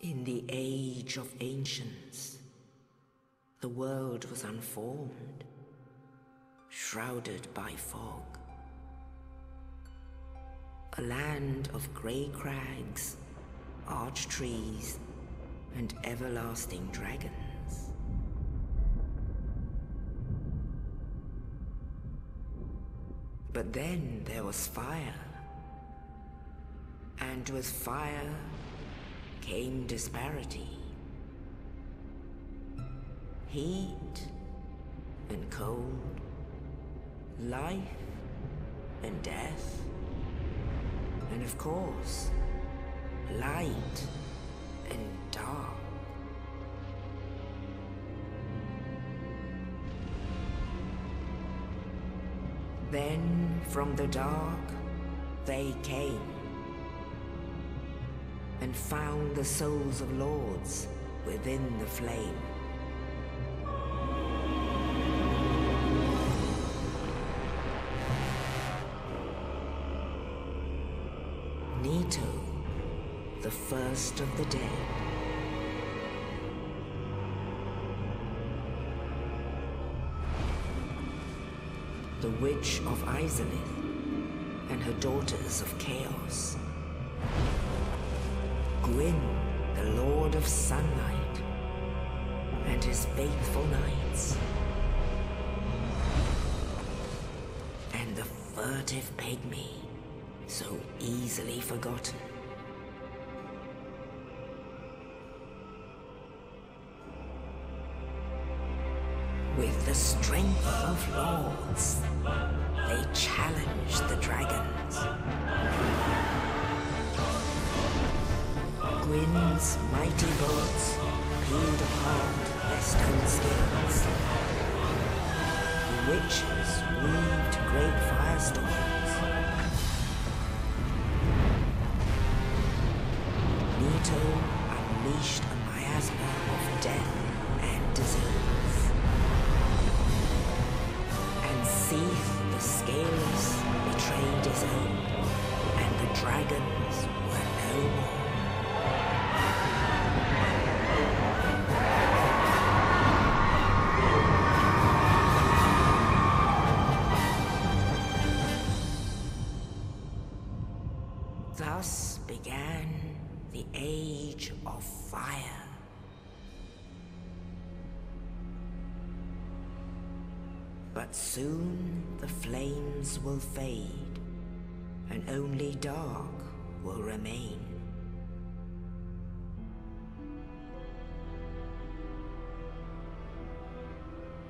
In the age of ancients, the world was unformed, shrouded by fog. A land of grey crags, arch trees, and everlasting dragons. But then there was fire. And with fire came disparity. Heat and cold, life and death, and of course, light and dark. Then from the dark they came and found the souls of lords within the flame. Nito, the first of the dead. The Witch of Izalith and her daughters of Chaos. Gwyn, the Lord of Sunlight, and his faithful knights. And the furtive pygmy, so easily forgotten. With the strength of lords, witches weaved great firestorms. Nito unleashed a miasma of death and disease. And Seath the Scaleless betrayed his own, and the dragons of Fire. But soon the flames will fade, and only dark will remain.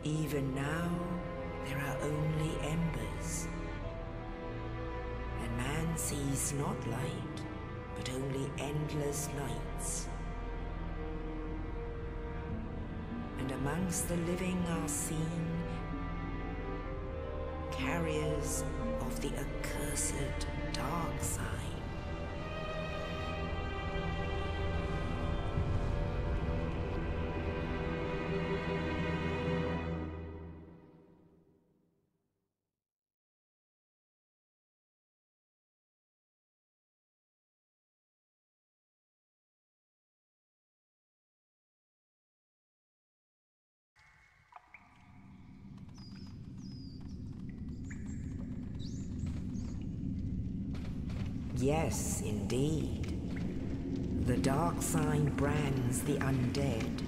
Even now, there are only embers. And man sees not light, but only endless nights. And amongst the living are seen carriers of the accursed dark sign. Yes, indeed. The dark sign brands the undead.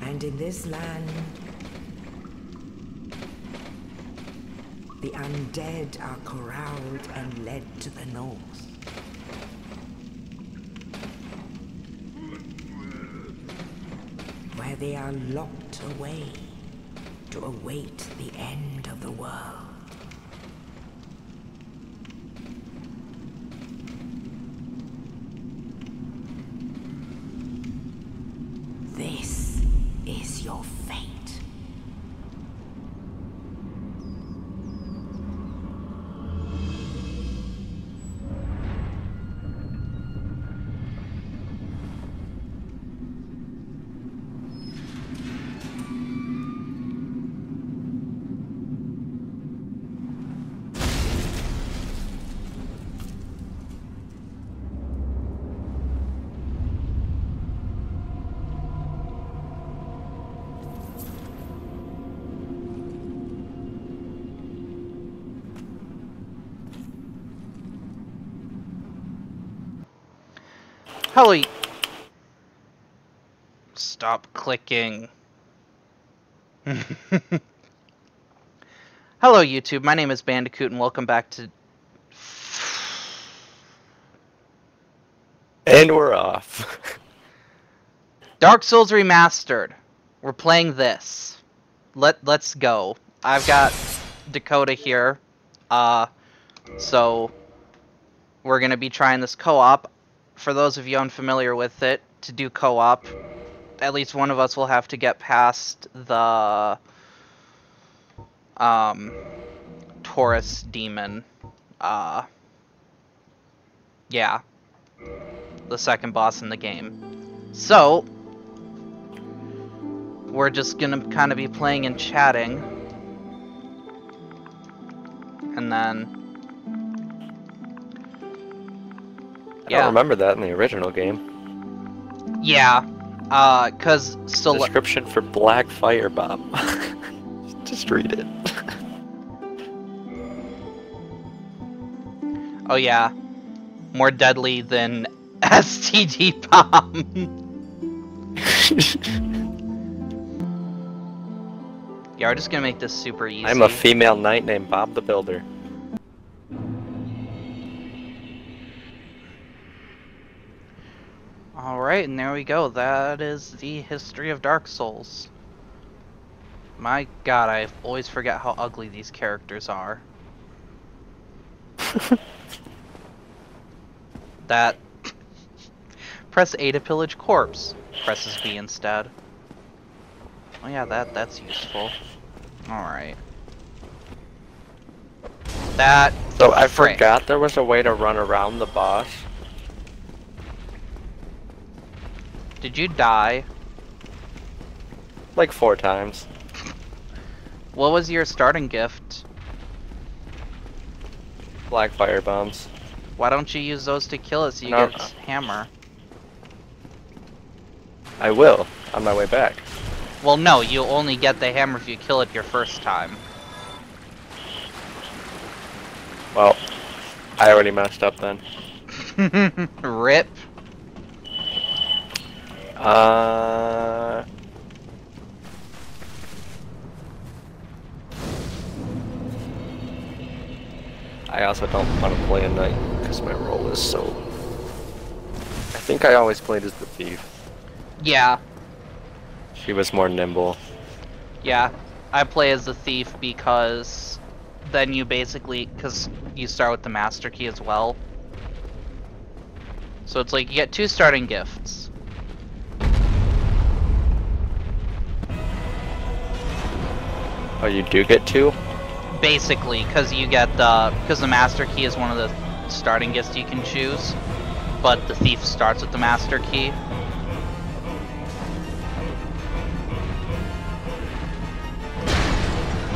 And in this land, the undead are corralled and led to the north. Where they are locked away to await the end the world. Hello. Stop clicking. Hello, YouTube. My name is Bandicoot, and welcome back to. And we're off. Dark Souls Remastered. We're playing this. Let Let's go. I've got Dakota here. Uh, so we're gonna be trying this co-op. For those of you unfamiliar with it, to do co-op, at least one of us will have to get past the um Taurus demon. Uh, yeah, the second boss in the game. So we're just gonna kind of be playing and chatting, and then I Yeah. don't remember that in the original game. yeah, uh, cause so Description for Black Fire Bomb. Just read it. oh yeah, more deadly than STD bomb. yeah, we're just gonna make this super easy. I'm a female knight named Bob the Builder. Alright, and there we go. That is the history of Dark Souls. My god, I always forget how ugly these characters are. that. Press A to pillage corpse. Presses B instead. Oh yeah, that that's useful. Alright. That. So I forgot there was a way to run around the boss. Did you die? Like four times. What was your starting gift? Black Fire Bombs. Why don't you use those to kill it so you No. get hammer? I will, on my way back. Well, no, you only get the hammer if you kill it your first time. Well, I already messed up then. Rip. Uh... I also don't want to play a knight because my role is so. I think I always played as the thief. Yeah, She was more nimble. yeah. I play as the thief because then you basically, because you start with the master key as well. So it's like you get two starting gifts. Oh, you do get two? Basically, because you get the, because the master key is one of the starting gifts you can choose, but the thief starts with the master key.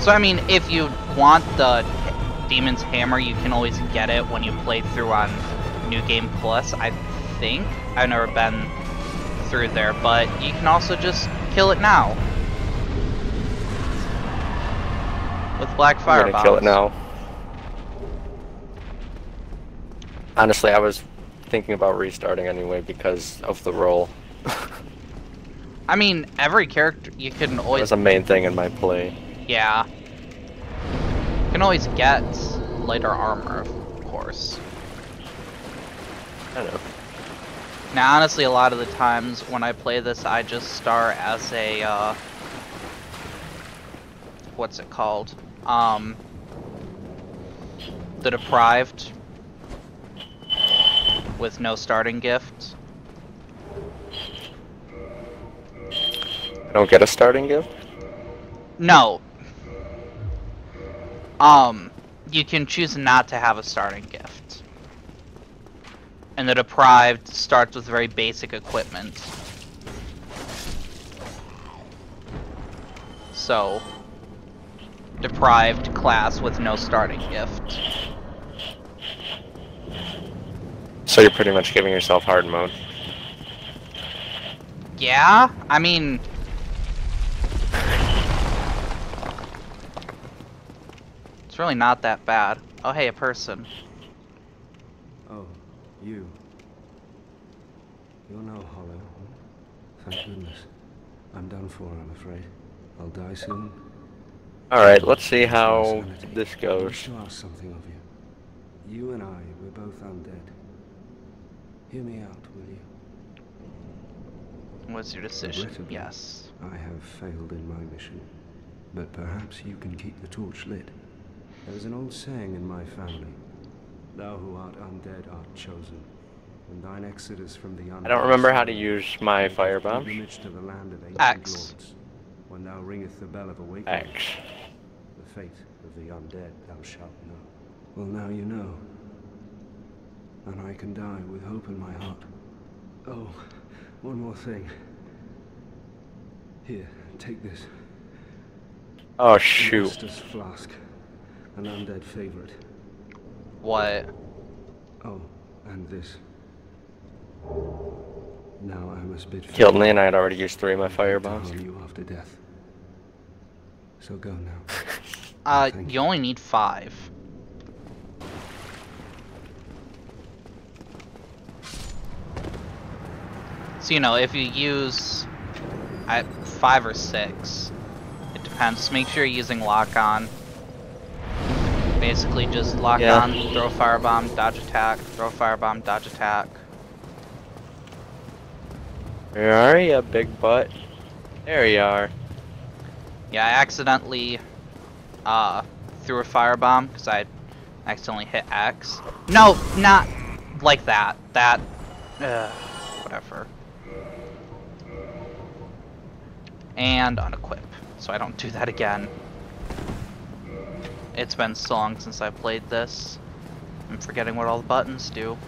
So I mean, if you want the Demon's Hammer, you can always get it when you play through on New Game Plus. I think I've never been through there, but you can also just kill it now with Black I'm Fire gonna kill it now. Honestly, I was thinking about restarting anyway because of the role. I mean, every character you can always was a main thing in my play. yeah. You can always get lighter armor, of course. I know. Now, honestly, a lot of the times when I play this, I just start as a, uh, what's it called? Um, the deprived with no starting gift. I don't get a starting gift? No. Um, you can choose not to have a starting gift. And the deprived starts with very basic equipment. So, deprived class with no starting gift. So you're pretty much giving yourself hard mode. Yeah, I mean, it's really not that bad. Oh, hey, a person. Oh, you. You're no hollow. Thank goodness. I'm done for, I'm afraid. I'll die soon. Alright, let's see how this goes. to ask something of you. You and I, we're both undead. Hear me out, will you? What's your decision? Regrettably, Yes. I have failed in my mission. But perhaps you can keep the torch lit. There is an old saying in my family. Thou who art undead art chosen. and thine exodus from the undead I don't remember how to use my maketh firebomb. pilgrimage to the land of ancient X. lords. When thou ringeth the bell of awakening, X. the fate of the undead thou shalt know. Well, now you know. And I can die with hope in my heart. Oh, one more thing. Here, take this. Oh shoot. Estus flask. An undead favorite. What? Oh, and this. Now I must bid Killed me and I had already used three of my fire bombs. harm you after death. So go now. Uh, Thank you only need five. So, you know, if you use at five or six, it depends. Make sure you're using lock on. Basically, just lock Yeah. on, throw a firebomb, dodge attack, throw a firebomb, dodge attack. Where are you, big butt? There you are. Yeah, I accidentally uh threw a firebomb because I accidentally hit X. No, not like that. That, uh, whatever. And unequip, so I don't do that again. It's been so long since I played this. I'm forgetting what all the buttons do.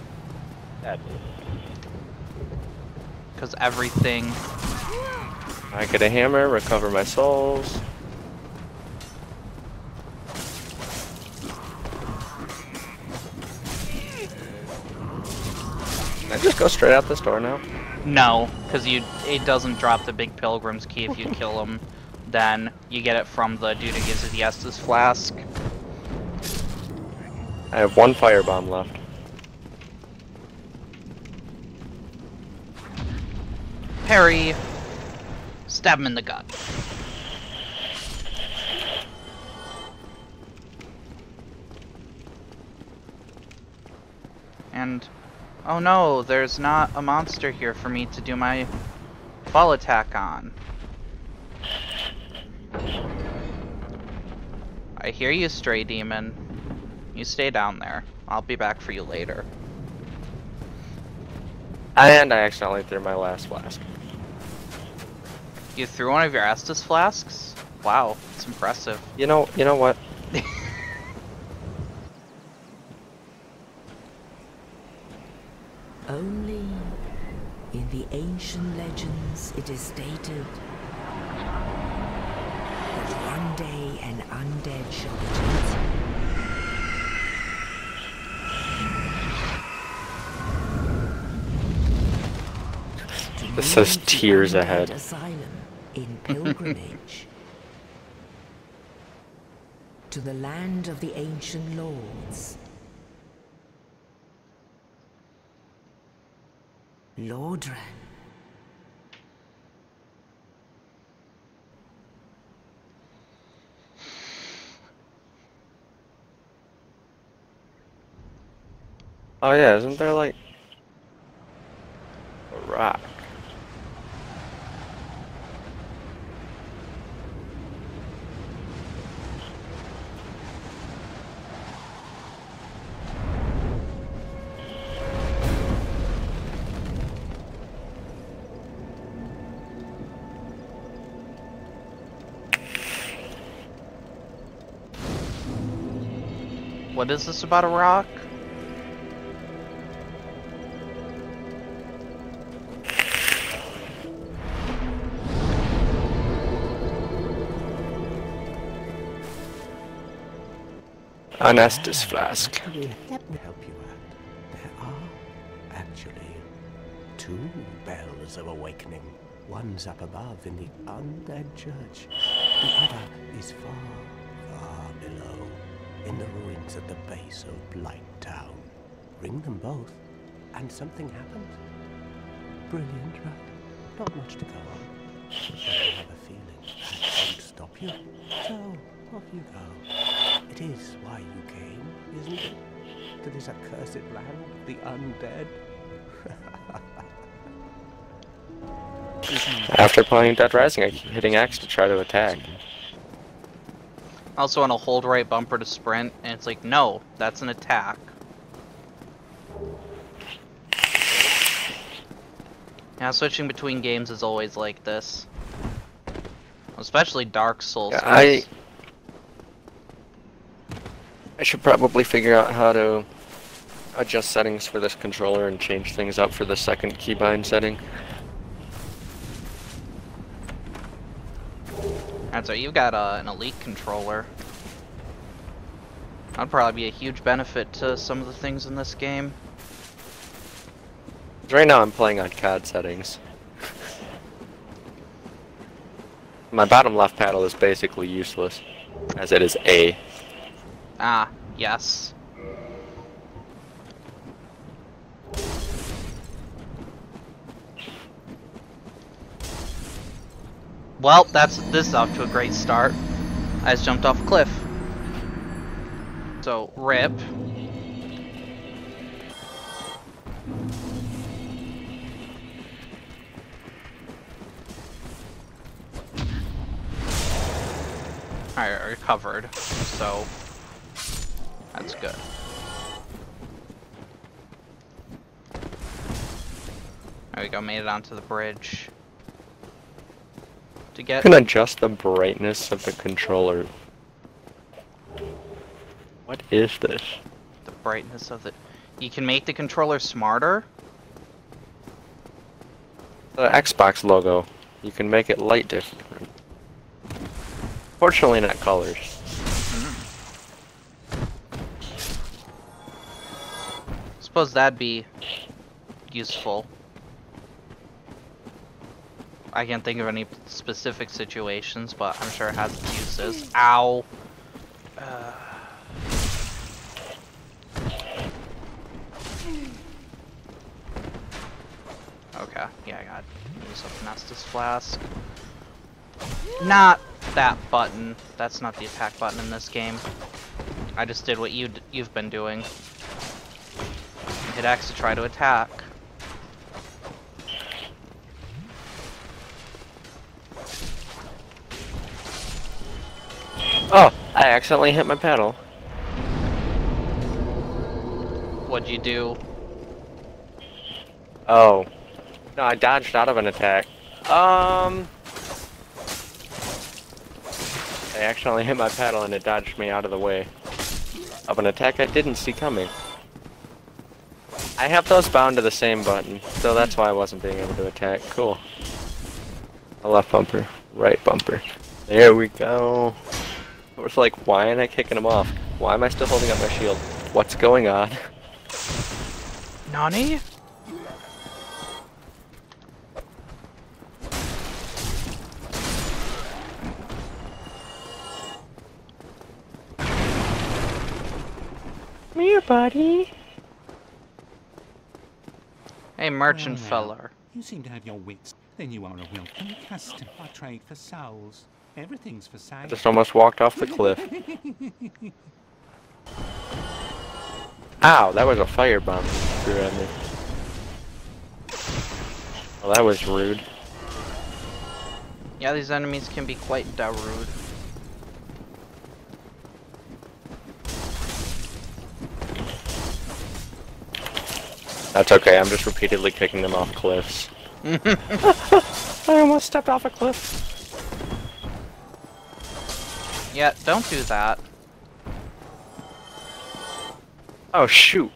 Because everything I get a hammer, recover my souls. Can I just go straight out this door now? No, because you it doesn't drop the big pilgrim's key if you kill him. Then you get it from the dude who gives you the Estus flask. I have one firebomb left. Parry. Stab him in the gut. And oh no, there's not a monster here for me to do my fall attack on. I hear you, stray demon. You stay down there. I'll be back for you later. And I accidentally threw my last flask. You threw one of your Estus flasks? Wow, it's impressive. You know, you know what? Only in the ancient legends it is stated that one day an undead shall be chosen. to This says tears ahead. In pilgrimage to the land of the ancient lords. Lordran. Oh yeah, isn't there like a rock? What is this about a rock? An Estus flask. Let me help you out. There are actually two bells of awakening. One's up above in the undead church. The other is far, far below, in the ruins at the base of Blight Town. Ring them both, and something happens. brilliant, right? Not much to go on. But I have a feeling that won't stop you. So, off you go. It is why you came, isn't it? To this accursed land of the undead? After playing Dead Rising, I keep hitting X to try to attack. I also want to hold right bumper to sprint, and it's like, no, that's an attack. Yeah, switching between games is always like this. Especially Dark Souls. Yeah, I I should probably figure out how to adjust settings for this controller and change things up for the second keybind setting. That's you've got uh, an Elite controller. That'd probably be a huge benefit to some of the things in this game. Right now I'm playing on COD settings. My bottom left paddle is basically useless, as it is A. Ah, yes. Well, that's this is off to a great start. I just jumped off a cliff. So, rip. I recovered, so that's good. There we go, made it onto the bridge. To You can adjust the brightness of the controller. What is this? the brightness of the... You can make the controller smarter? The Xbox logo. You can make it light different. Fortunately, not colors. Hmm. Suppose that'd be useful. I can't think of any specific situations, but I'm sure it has its uses. Ow! Uh, Okay, yeah, I got use up Nestus Flask. Not that button. That's not the attack button in this game. I just did what you you've been doing. Hit X to try to attack. Oh, I accidentally hit my paddle. What'd you do? Oh. No, I dodged out of an attack. Um. I accidentally hit my paddle and it dodged me out of the way of an attack I didn't see coming. I have those bound to the same button, so that's why I wasn't being able to attack. Cool. A left bumper, right bumper. There we go. I was like, why am I kicking him off? Why am I still holding up my shield? What's going on? Nani? Come here, buddy. Hey, merchant oh, Well, feller. You seem to have your wits. Then you are a welcome customer. I trade for souls. Everything's for sale. I just almost walked off the cliff. Ow, that was a fire bomb you threw at me. Well, that was rude. Yeah, these enemies can be quite da rude. That's okay, I'm just repeatedly kicking them off cliffs. I almost stepped off a cliff. Yeah, don't do that. Oh, shoot.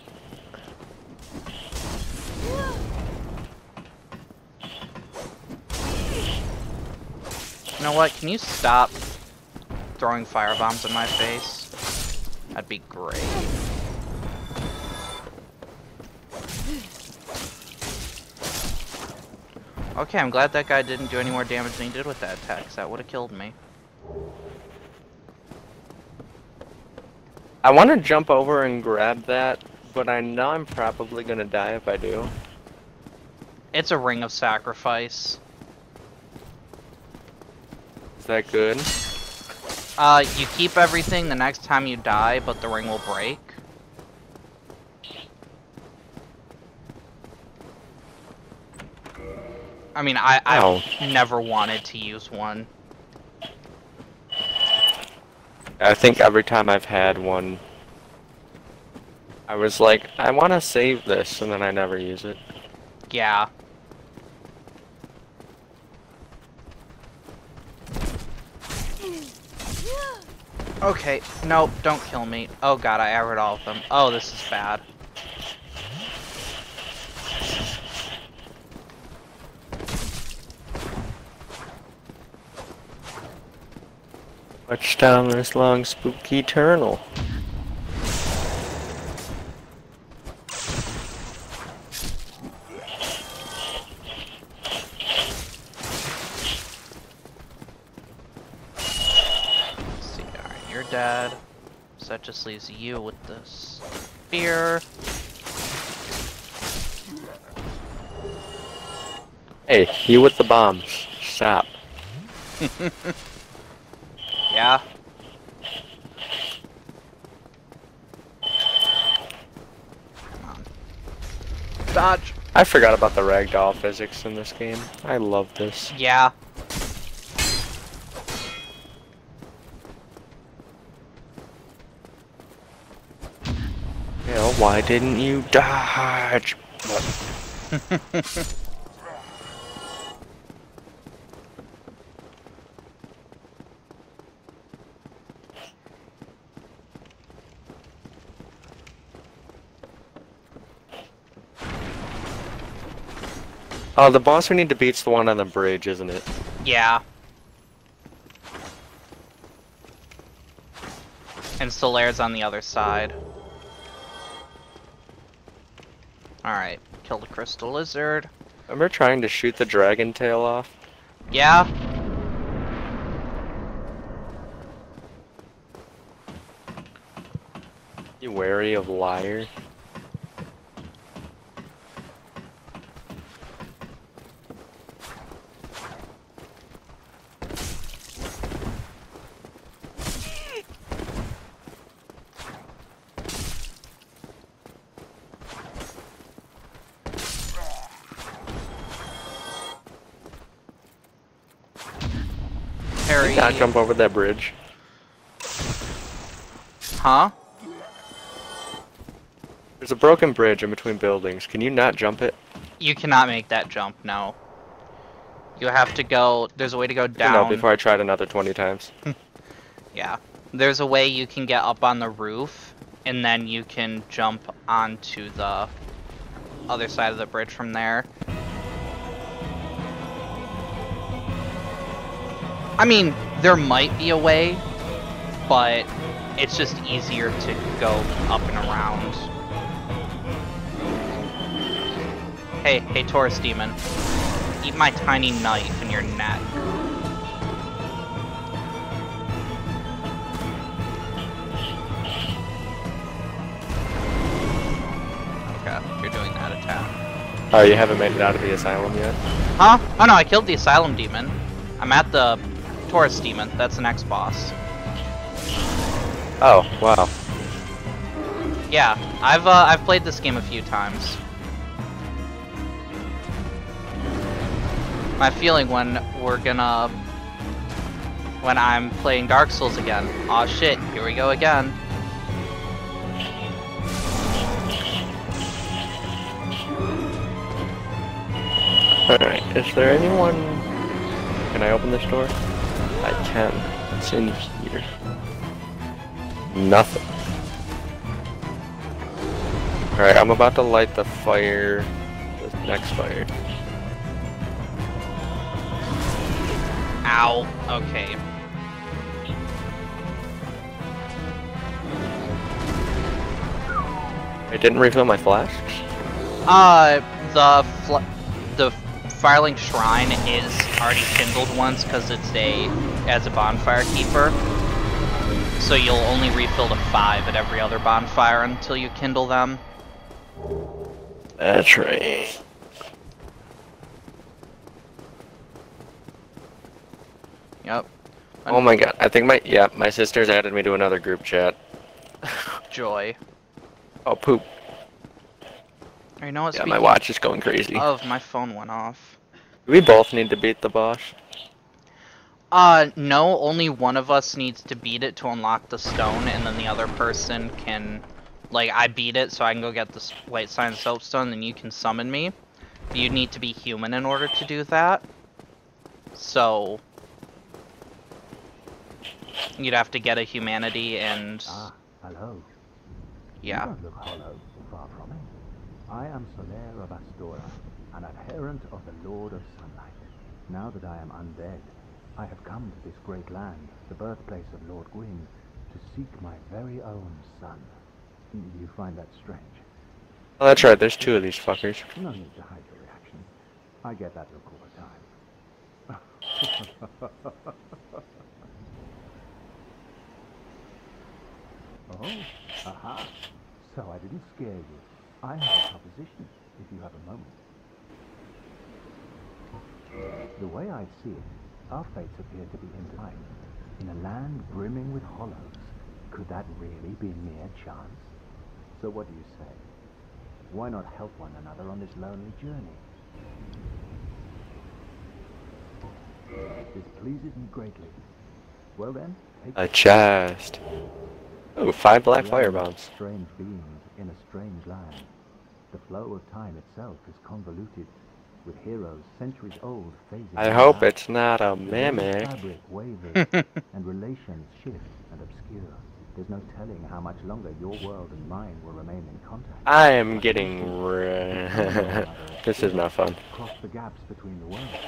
You know what? Can you stop throwing fire bombs in my face? That'd be great. Okay, I'm glad that guy didn't do any more damage than he did with that attack, that would have killed me. I want to jump over and grab that, but I know I'm probably gonna die if I do. It's a ring of sacrifice. Is that good? Uh, you keep everything the next time you die, but the ring will break. I mean, I. I never wanted to use one. I think every time I've had one, I was like, I want to save this, and then I never use it. Yeah. Okay, nope, don't kill me. Oh god, I averred all of them. Oh, this is bad. Watch down this long spooky tunnel. Let's see, alright, you're. So that just leaves you with this spear. Hey, you with the bombs. Stop. Yeah. Dodge. I forgot about the ragdoll physics in this game. I love this. Yeah. Yeah, why didn't you dodge? Oh, the boss we need to beat's the one on the bridge, isn't it? Yeah. And Solaire's on the other side. Alright, kill the crystal lizard. Remember trying to shoot the dragon tail off? Yeah. You wary of liar? Can't jump over that bridge. Huh? There's a broken bridge in between buildings. Can you not jump it? You cannot make that jump, no. You have to go, there's a way to go down. No, before I tried another 20 times. Yeah. There's a way you can get up on the roof, and then you can jump onto the other side of the bridge from there. I mean, there might be a way, but it's just easier to go up and around. Hey, hey, Taurus Demon. Eat my tiny knife in your neck. Okay, you're doing that attack. Oh, you haven't made it out of the asylum yet? Huh? Oh no, I killed the Asylum Demon. I'm at the Taurus Demon. That's the next boss. Oh, wow. Yeah, I've uh, I've played this game a few times. My feeling when we're gonna when I'm playing Dark Souls again. Aw shit, here we go again. Alright, is there anyone... Can I open this door? I can. It's in here. Nothing. Alright, I'm about to light the fire. The next fire. Ow. Okay. I didn't refill my flasks? Uh, the fl- the Firelink Shrine is already kindled once because it's a as a bonfire keeper. So you'll only refill to five at every other bonfire until you kindle them. That's right. Yep. Oh my god, I think my, yeah, my sister's added me to another group chat. Joy. Oh, poop. You know it's Yeah, my watch is going crazy. Oh, my phone went off we both need to beat the boss. Uh, no, only one of us needs to beat it to unlock the stone, and then the other person can, like, I beat it so I can go get the white sign soapstone, then you can summon me. You need to be human in order to do that. So, you'd have to get a humanity and, Ah, hello. yeah. You don't look hollow, far from it. I am Solaire of Astora, an adherent of the Lord of Sunlight. Now that I am undead, I have come to this great land, the birthplace of Lord Gwyn, to seek my very own sun. You find that strange? Oh, that's right, there's two of these fuckers. No need to hide your reaction. I get that look all the time. oh, aha. So I didn't scare you. I have a proposition, if you have a moment. The way I see it, our fates appear to be intertwined. In a land brimming with hollows, could that really be mere chance? So what do you say? Why not help one another on this lonely journey? This pleases me greatly. Well then, take A chest. Ooh, five black fire bombs. Strange beings in a strange land. The flow of time itself is convoluted, with heroes centuries old phasing. I hope it's not a The mimic. wavers, and relations shift and obscure. There's no telling how much longer your world and mine will remain in contact. I am getting re- This is not fun. Cross the gaps between the worlds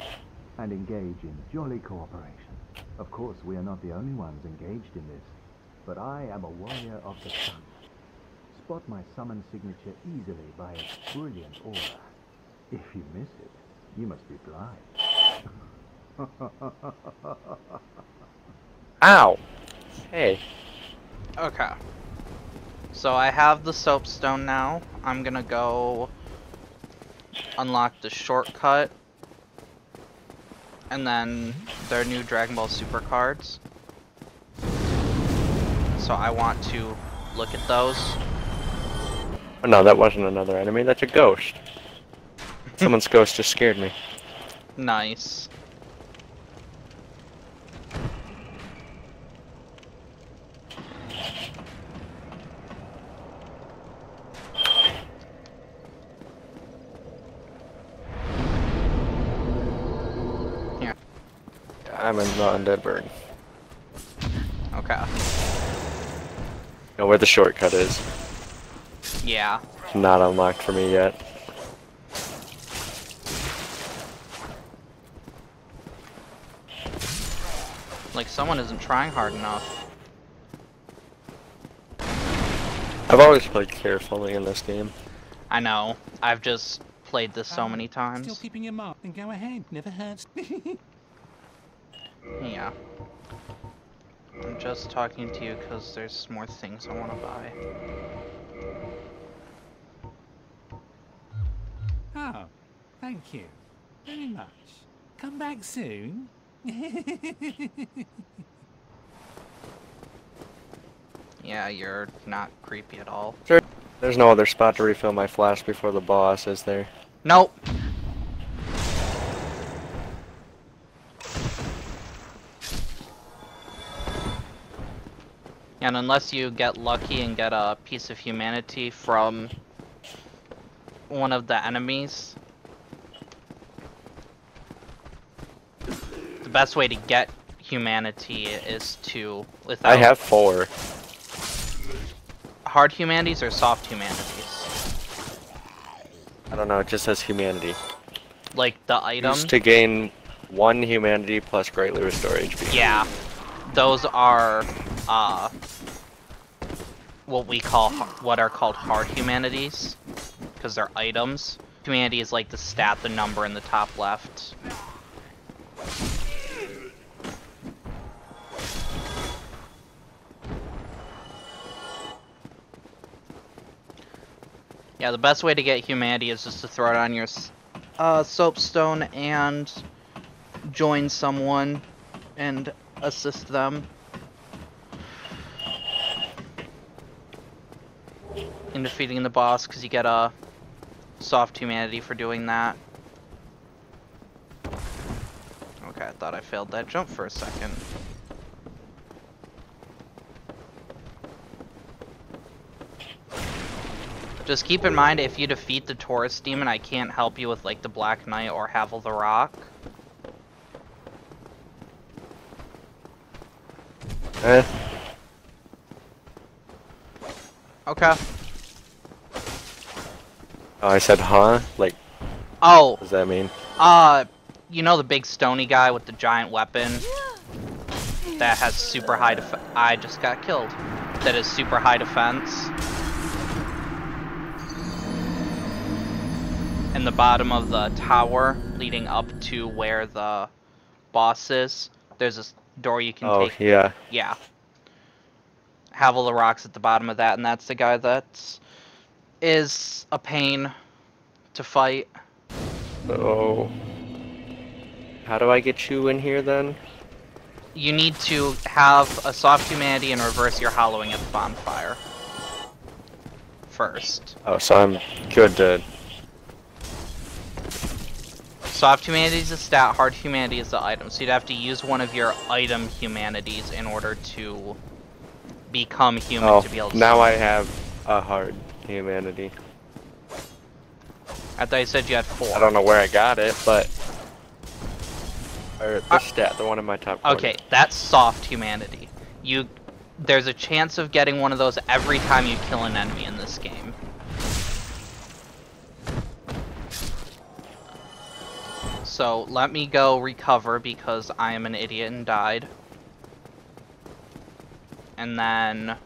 and engage in jolly cooperation. Of course, we are not the only ones engaged in this, but I am a warrior of the sun. Spot my summon signature easily by its brilliant aura. If you miss it, you must be blind. Ow! Hey. Okay. So I have the soapstone now. I'm gonna go unlock the shortcut. And then their new Dragon Ball Super cards. So I want to look at those. Oh, no, that wasn't another enemy. That's a ghost. Someone's ghost just scared me. Nice. I'm in the undead Burg. Okay. Know where the shortcut is. Yeah. Not unlocked for me yet. Like someone isn't trying hard enough. I've always played carefully in this game. I know. I've just played this so many times. Still times. keeping your mark, then go ahead. Never hurts. Yeah. I'm just talking to you because there's more things I want to buy. oh, thank you very much. Come back soon. Yeah, you're not creepy at all. There's no other spot to refill my flask before the boss, is there? Nope. And unless you get lucky and get a piece of humanity from one of the enemies, best way to get humanity is to without I have four. hard humanities or soft humanities. I don't know, it just says humanity. Like the item. Used to gain one humanity plus greatly restore HP. Yeah, those are uh, what we call what are called hard humanities because they're items. Humanity is like the stat, the number in the top left. Yeah, the best way to get humanity is just to throw it on your uh, soapstone and join someone and assist them in defeating the boss because you get a soft humanity for doing that. Okay, I thought I failed that jump for a second. Just keep in mind, if you defeat the Taurus Demon, I can't help you with, like, the Black Knight or Havel the Rock. Eh, Okay. oh, I said, huh? Like, Oh, what does that mean? uh, you know the big stony guy with the giant weapon? That has super high def- I just got killed. That is super high defense. In the bottom of the tower, leading up to where the boss is, there's a door you can Oh, take yeah. Yeah. Havel the rocks at the bottom of that, and that's the guy that is is a pain to fight. Oh. How do I get you in here then? You need to have a soft humanity and reverse your hollowing at the bonfire. First. Oh, so I'm good to. Soft humanity is a stat, hard humanity is the item. So you'd have to use one of your item humanities in order to become human Oh, to be able to now I have a hard humanity. I thought you said you had four. I don't know where I got it, but. Or the Uh, stat, the one in my top. corner. Okay, that's soft humanity. You, there's a chance of getting one of those every time you kill an enemy in this game. So let me go recover because I am an idiot and died. And then...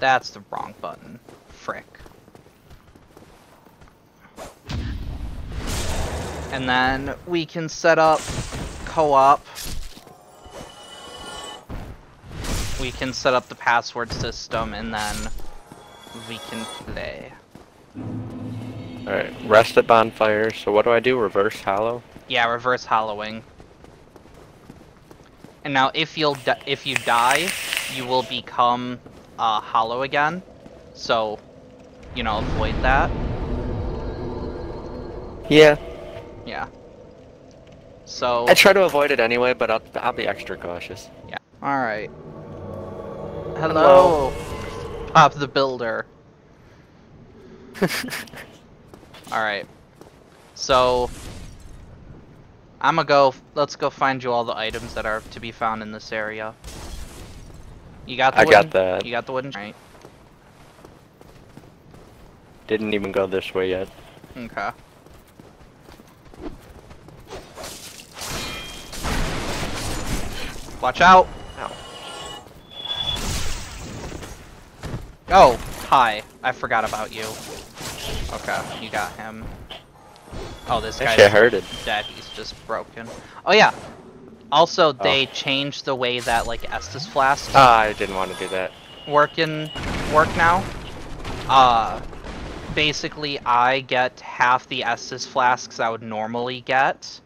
That's the wrong button. Frick. And then we can set up co-op. We can set up the password system and then we can play. Alright, rest at bonfire. So what do I do? Reverse hollow? Yeah, reverse hollowing. And now if you'll if you die, you will become uh, hollow again. So, you know, avoid that. Yeah. Yeah. So, I try to avoid it anyway, but I'll, I'll be extra cautious. yeah. All right. Hello, Pop the Builder. All right. So, I'm gonna go. Let's go find you all the items that are to be found in this area. You got the I wooden, got that. You got the wooden. Right. Didn't even go this way yet. Okay. Watch out! Oh, hi. I forgot about you. Okay, you got him. Oh, this guy's Actually, I heard it. dead. He's just broken. Oh yeah. Also, Oh. they changed the way that like Estus flasks Ah, I didn't want to do that. work in work now. Uh, basically, I get half the Estus flasks I would normally get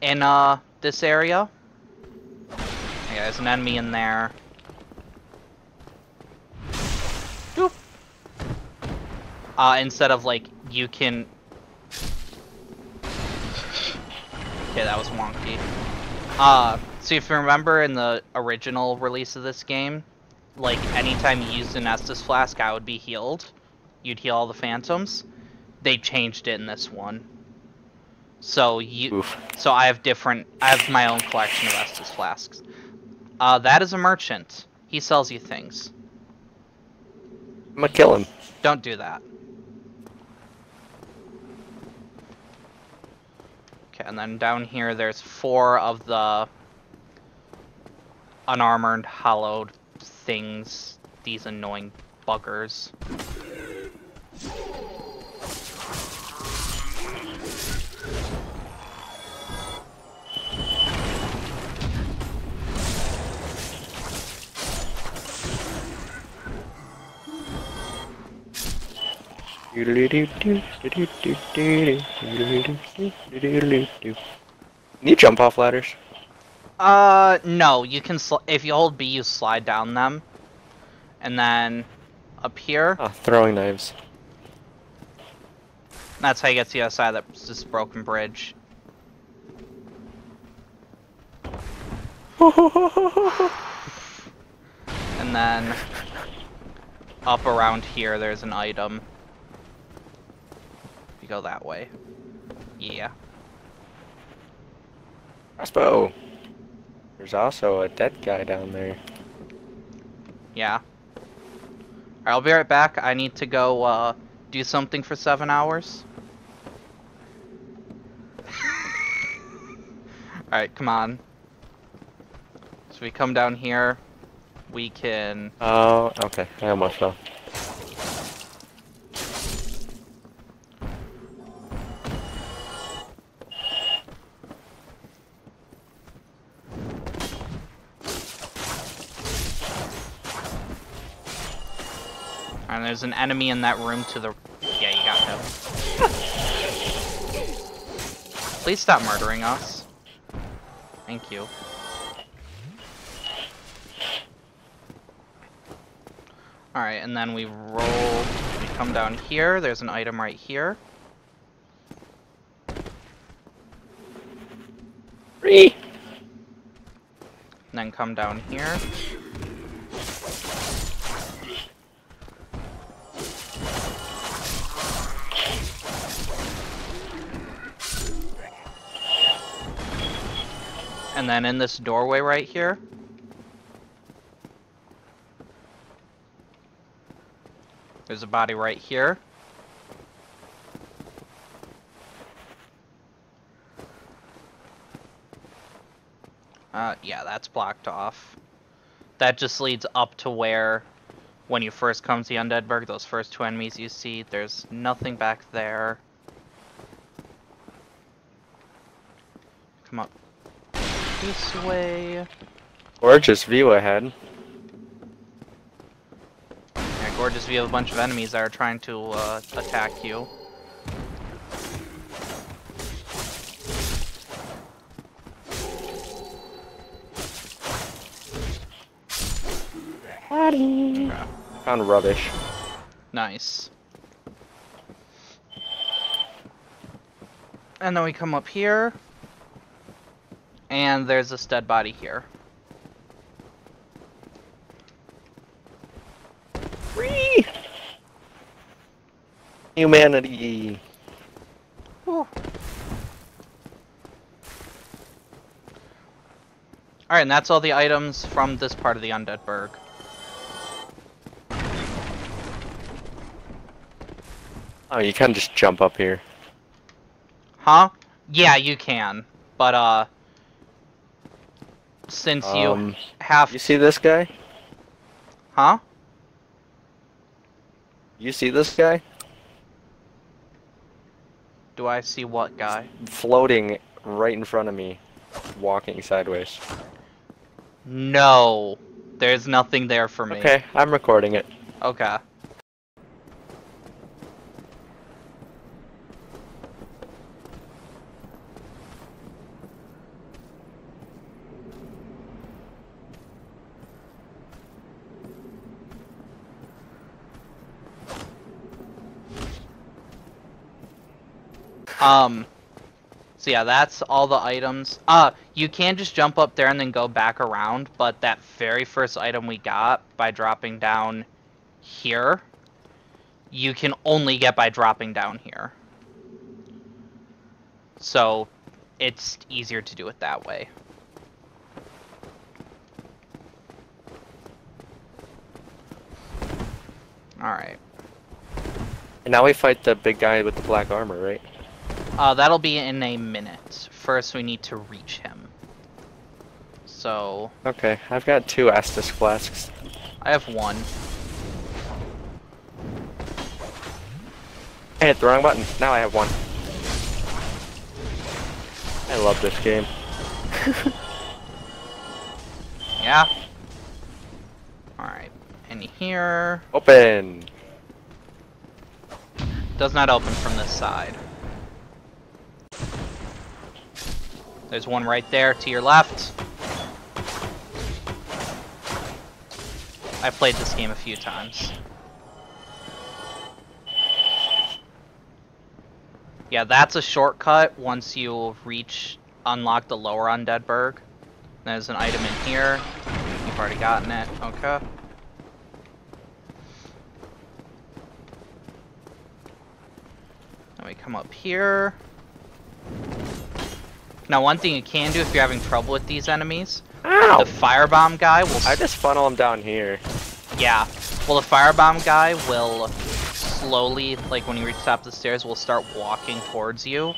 in uh this area. Yeah, there's an enemy in there. Uh, instead of like you can. Okay, that was wonky. Uh, so if you remember in the original release of this game, like anytime you used an Estus flask, I would be healed. You'd heal all the phantoms. They changed it in this one. So you, Oof. so I have different. I have my own collection of Estus flasks. Uh, that is a merchant. He sells you things. I'm gonna kill him. Don't do that. And then down here there's four of the unarmored, hollowed things. These annoying buggers. Can you jump off ladders? Uh, no. You can if you hold B, you slide down them, and then up here. Oh, throwing knives. That's how you get to the other side of this broken bridge. And then up around here, there's an item. Go that way. Yeah. Crossbow. There's also a dead guy down there. Yeah. I'll be right back. I need to go uh, do something for seven hours. Alright, come on. So we come down here. We can. Oh, okay. I almost fell. There's an enemy in that room to the. Yeah, you got him. Please stop murdering us. Thank you. Alright, and then we roll. We come down here. There's an item right here. Three. And then come down here. And then in this doorway right here. There's a body right here. Uh, yeah, that's blocked off. That just leads up to where, when you first come to the Undeadburg, those first two enemies you see, there's nothing back there. Come up this way. Gorgeous view ahead. Yeah, gorgeous view of a bunch of enemies that are trying to uh, attack you. Found rubbish. Nice. And then we come up here. And there's a dead body here. Free. Humanity. Alright, and that's all the items from this part of the Undead Burg. Oh, you can just jump up here. Huh? Yeah, you can. But, uh... Since you Um, have... You see this guy? Huh? You see this guy? Do I see what guy? Floating right in front of me, walking sideways. No. There's nothing there for me. Okay, I'm recording it. Okay. Um, so yeah, that's all the items. Uh, you can just jump up there and then go back around, but that very first item we got by dropping down here, you can only get by dropping down here. So, it's easier to do it that way. Alright. And now we fight the big guy with the black armor, right? Uh, that'll be in a minute. First, we need to reach him. So, Okay, I've got two Estus flasks. I have one. I hit the wrong button. Now I have one. I love this game. Yeah? Alright. In here. Open! Does not open from this side. There's one right there to your left. I've played this game a few times. Yeah, that's a shortcut once you reach, unlock the lower Undead Burg. There's an item in here. You've already gotten it. Okay. Then we come up here. Now, one thing you can do if you're having trouble with these enemies, Ow! the firebomb guy will. I just funnel him down here. Yeah. Well, the firebomb guy will slowly, like when you reach the top of the stairs, will start walking towards you.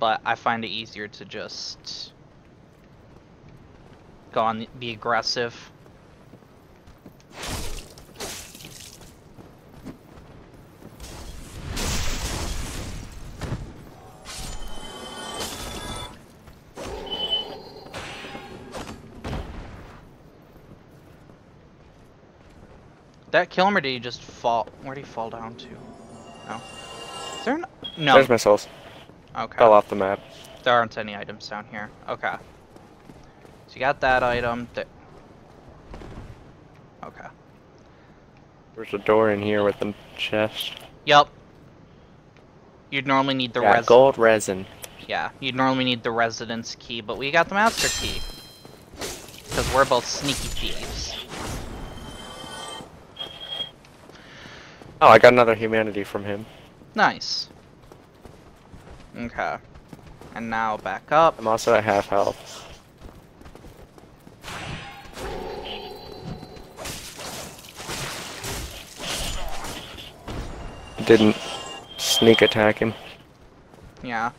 But I find it easier to just go on, the- be aggressive. That kill him or did he just fall? Where did he fall down to? No. Is there an... No. There's missiles. Okay. Fell off the map. There aren't any items down here. Okay. So you got that item. Th okay. There's a door in here with the chest. Yep. You'd normally need the yeah, res. gold resin. Yeah, you'd normally need the residence key, but we got the master key. Because we're both sneaky thieves. Oh, I got another humanity from him. Nice. Okay. And now back up. I'm also at half health. Didn't sneak attack him. Yeah.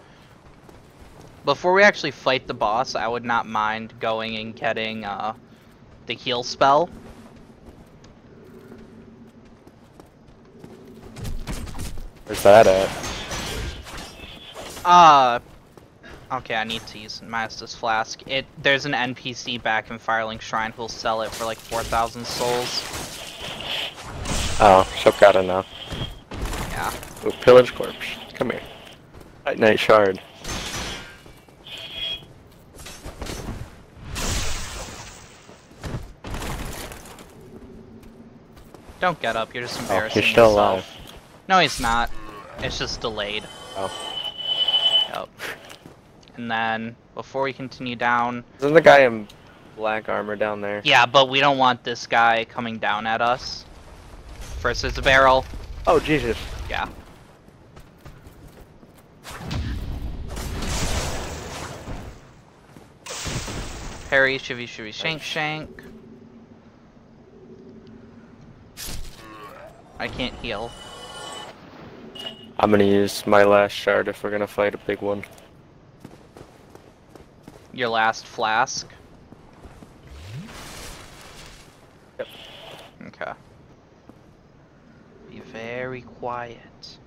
Before we actually fight the boss, I would not mind going and getting uh, the heal spell. Where's that at? Uh, okay, I need to use Master's Flask. It There's an NPC back in Firelink Shrine who'll sell it for like 4,000 souls. Oh, so got enough. Yeah. Ooh, pillage corpse. Come here. Night night shard. Don't get up, you're just embarrassing Oh, embarrassing he's still yourself. alive. No, he's not. It's just delayed. Oh. Yep. And then, before we continue down, Isn't the guy in black armor down there? yeah, but we don't want this guy coming down at us. First there's a barrel. Oh, Jesus. Yeah. Parry, shivy, shivy, shank, shank. I can't heal. I'm gonna use my last shard if we're gonna fight a big one. Your last flask. Yep. Okay. Be very quiet.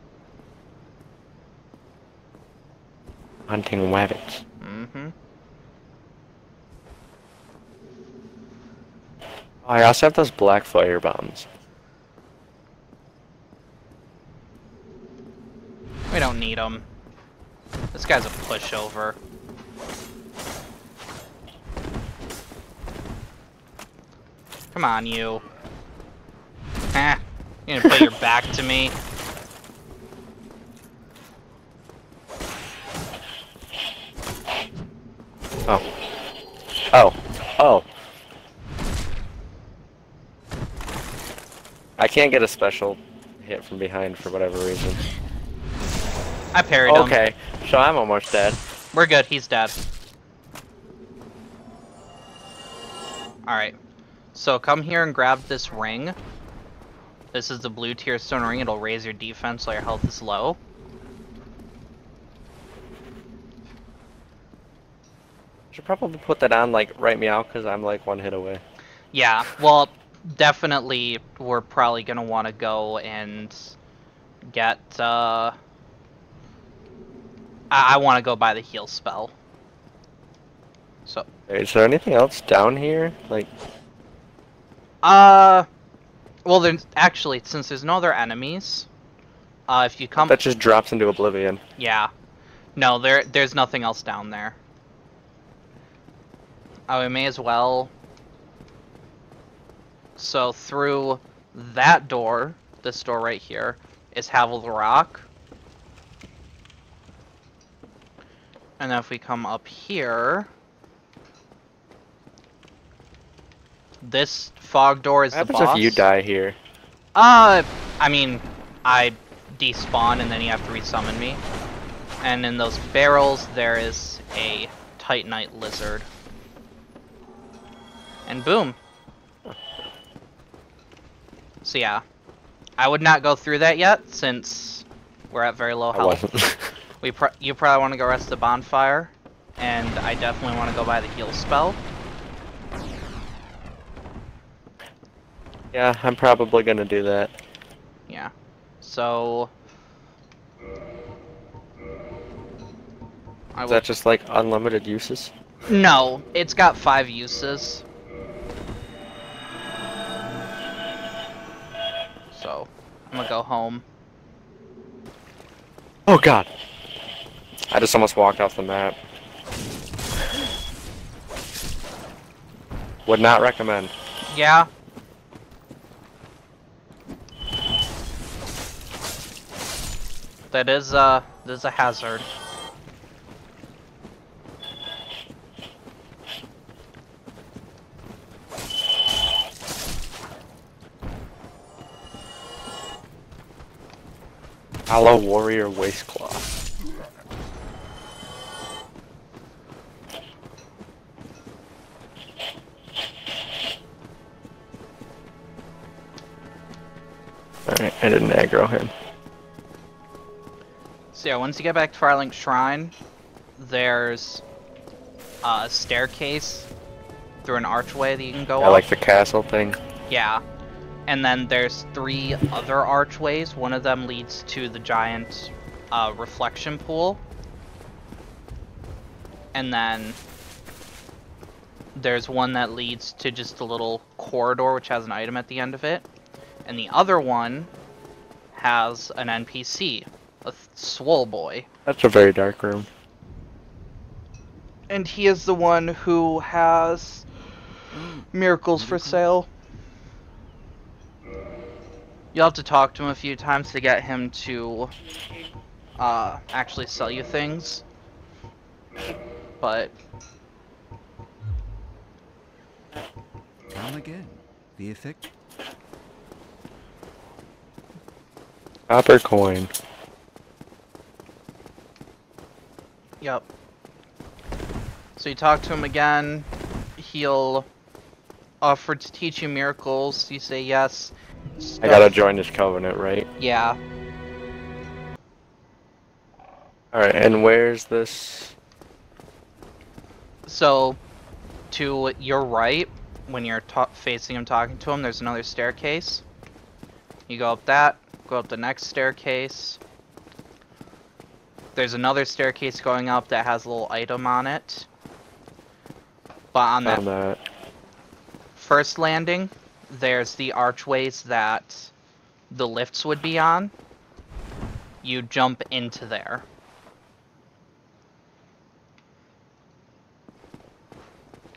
Hunting rabbits. Mm-hmm. Oh, I also have those black fire bombs. We don't need him. This guy's a pushover. Come on, you. Eh. You gonna put your back to me? Oh. Oh. Oh. I can't get a special hit from behind for whatever reason. I parried him. Okay, so I'm almost dead. We're good. He's dead. Alright. So come here and grab this ring. This is the blue Tearstone ring. It'll raise your defense while your health is low. Should probably put that on like right meow because I'm like one hit away. Yeah, well, definitely we're probably gonna want to go and get, uh... I, I want to go buy the heal spell. So, Is there anything else down here? Like, uh... Well, there's actually, since there's no other enemies, Uh, if you come, That just drops into oblivion. yeah, no, there there's nothing else down there. Oh, we may as well. So through that door, this door right here, is Havel the Rock. And then if we come up here, this fog door is What the happens boss. if you die here? Uh, I mean, I despawn and then you have to resummon me. And in those barrels, there is a Titanite lizard. And boom. So yeah, I would not go through that yet since we're at very low health. We pro you probably want to go rest the bonfire, and I definitely want to go by the heal spell. yeah, I'm probably gonna do that. Yeah. So. Is that just like unlimited uses? No, it's got five uses. So, I'm gonna go home. Oh god. I just almost walked off the map. Would not recommend. Yeah. That is, uh, that is a hazard. Hollow Warrior Waistcloth. Alright, I didn't aggro him. So yeah, once you get back to Firelink Shrine, there's a staircase through an archway that you can go I up. like the castle thing. Yeah. And then there's three other archways. One of them leads to the giant uh, reflection pool. And then there's one that leads to just a little corridor which has an item at the end of it. And the other one has an NPC, a th- swole boy. That's a very dark room. And he is the one who has miracles for sale. You'll have to talk to him a few times to get him to uh, actually sell you things. But Come again. The effect Copper coin. Yep. So you talk to him again. He'll offer to teach you miracles. You say yes. I gotta join this covenant, right? Yeah. Alright, and where's this? So, to your right, when you're ta- facing him, talking to him, there's another staircase. You go up that. Go up the next staircase. There's another staircase going up that has a little item on it. But on that that. first landing, there's the archways that the lifts would be on. You jump into there.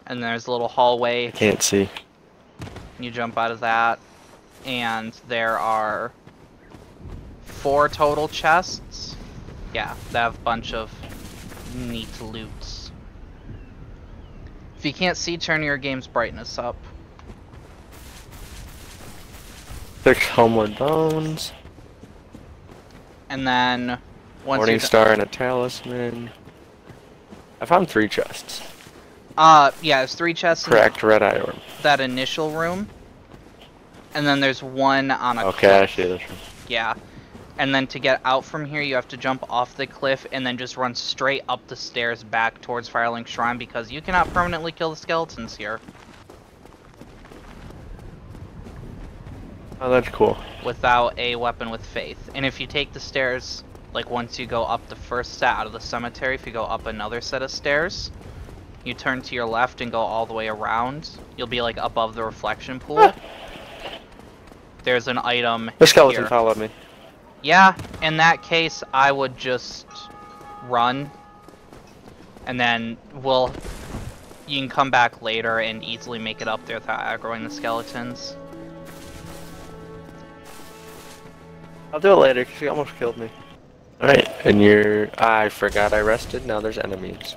And there's a little hallway. Can't see. You jump out of that. And there are four total chests. Yeah, that have a bunch of neat loots. If you can't see, turn your game's brightness up. Six homeward bones. And then once Morning star and a talisman. I found three chests. uh yeah, there's three chests in Cracked red Eye Orb. that initial room. And then there's one on a Okay, I see this one. Yeah. And then to get out from here, you have to jump off the cliff and then just run straight up the stairs back towards Firelink Shrine because you cannot permanently kill the skeletons here Oh, that's cool. without a weapon with faith. And if you take the stairs, like once you go up the first set out of the cemetery, if you go up another set of stairs, you turn to your left and go all the way around, you'll be like above the reflection pool. There's an item The skeleton here. followed me. Yeah, in that case, I would just run. And then we'll... You can come back later and easily make it up there without aggroing the skeletons. I'll do it later because you almost killed me. Alright, and you're... I forgot I rested, now there's enemies.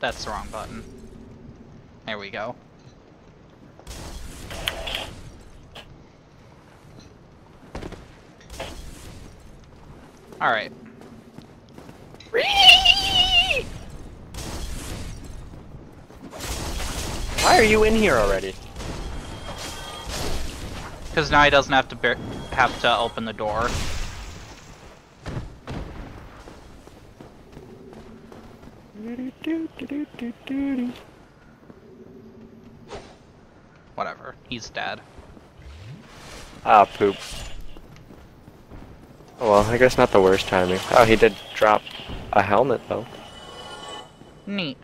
That's the wrong button. There we go. Alright. Why are you in here already? Because now he doesn't have to have to open the door. Whatever. He's dead. Ah, poop. Oh well, I guess not the worst timing. Oh, he did drop a helmet though. Neat.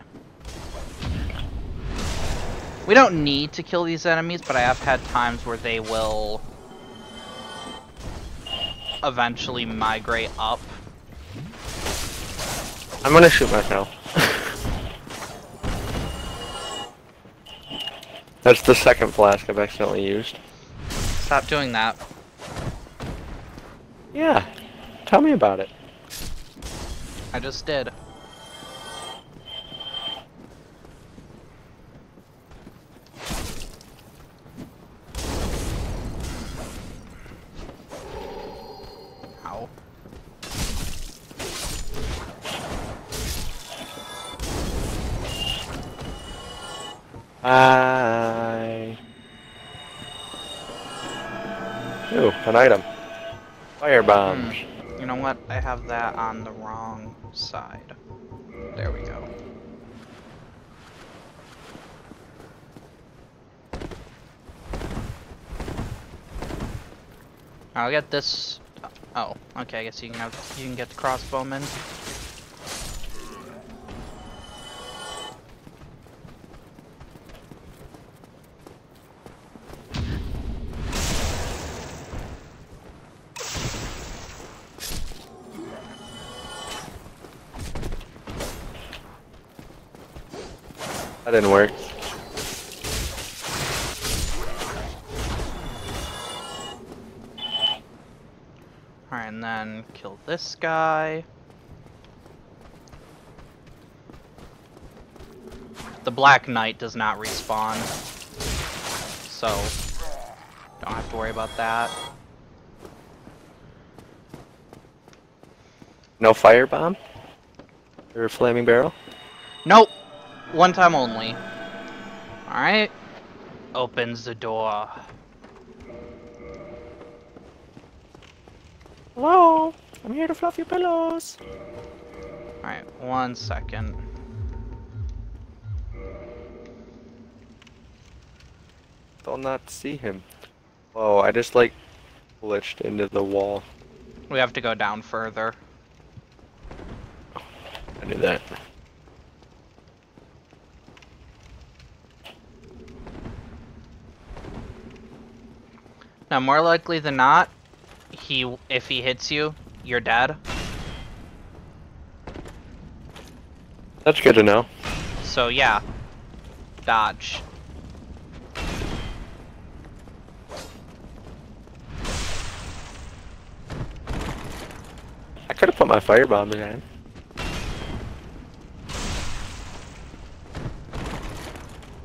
We don't need to kill these enemies, but I have had times where they will eventually migrate up. I'm gonna shoot myself. That's the second flask I've accidentally used. Stop doing that. Yeah, tell me about it. I just did. Bye. Ooh, an item. Fire bombs. Hmm. You know what? I have that on the wrong side. There we go. I'll get this. Oh, okay. I guess you can have you can get the crossbowman. Didn't work. Alright, and then kill this guy. The Black Knight does not respawn. So, don't have to worry about that. No fire bomb? Or flaming barrel? Nope! One time only. Alright. Opens the door. Hello, I'm here to fluff your pillows. Alright, one second. Don't not see him. Oh, I just like glitched into the wall. We have to go down further. I knew that. Now, more likely than not, he if he hits you, you're dead. That's good to know. So yeah, dodge. I could have put my firebomb in.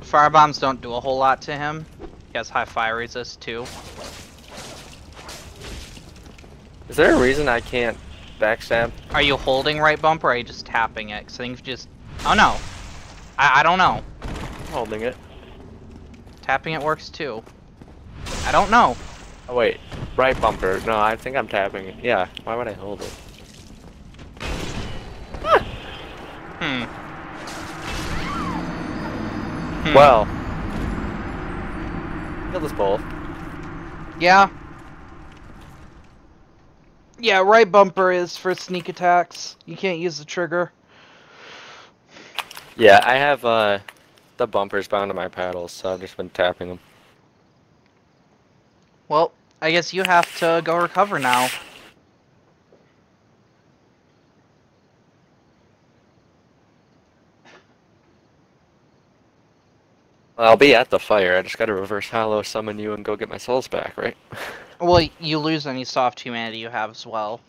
Firebombs don't do a whole lot to him. He has high fire resist too. Is there a reason I can't backstab? Are you holding right bumper or are you just tapping it? Cause I think just... Oh no! I, I don't know. Holding it. Tapping it works too. I don't know. Oh wait, right bumper. No, I think I'm tapping it. Yeah, why would I hold it? Hmm. Hmm. Well, Kill us both. Yeah. Yeah, right bumper is for sneak attacks. You can't use the trigger. Yeah, I have uh, the bumpers bound to my paddles, so I've just been tapping them. Well, I guess you have to go recover now. I'll be at the fire. I just gotta reverse hollow summon you and go get my souls back, right? Well, you lose any soft humanity you have as well.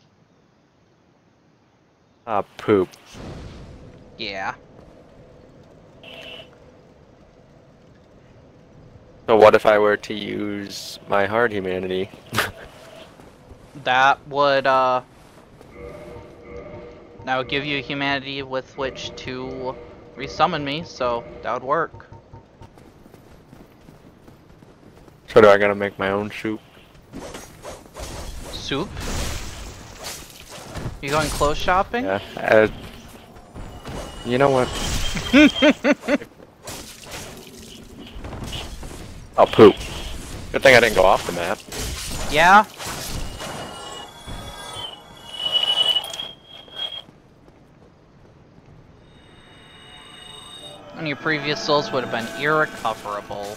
Ah, poop. Yeah. So what if I were to use my hard humanity? That would, uh... That would give you humanity with which to resummon me, so that would work. so do I gotta make my own soup? Soup? You going clothes shopping? Yeah. Uh, you know what? oh, poop. Good thing I didn't go off the map. Yeah? And your previous souls would have been irrecoverable.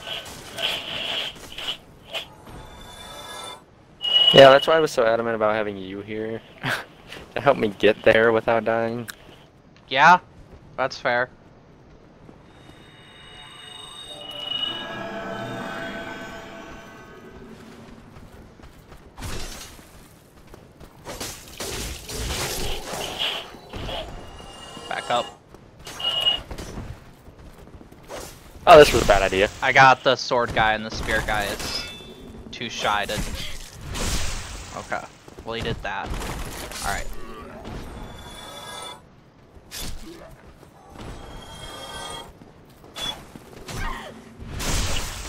Yeah, that's why I was so adamant about having you here. to help me get there without dying. Yeah? That's fair. Back up. Oh, this was a bad idea. I got the sword guy and the spear guy is too shy to... Okay. Well, he did that. Alright.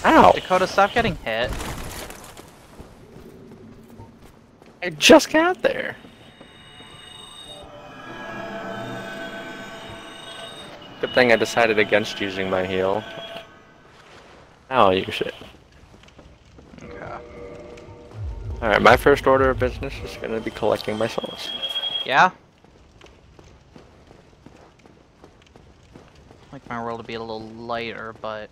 Ow! Dakota, stop getting hit. I just got there. Good thing I decided against using my heal. Now I'll use Alright, my first order of business is gonna be collecting my souls. Yeah? Like my world to be a little lighter, but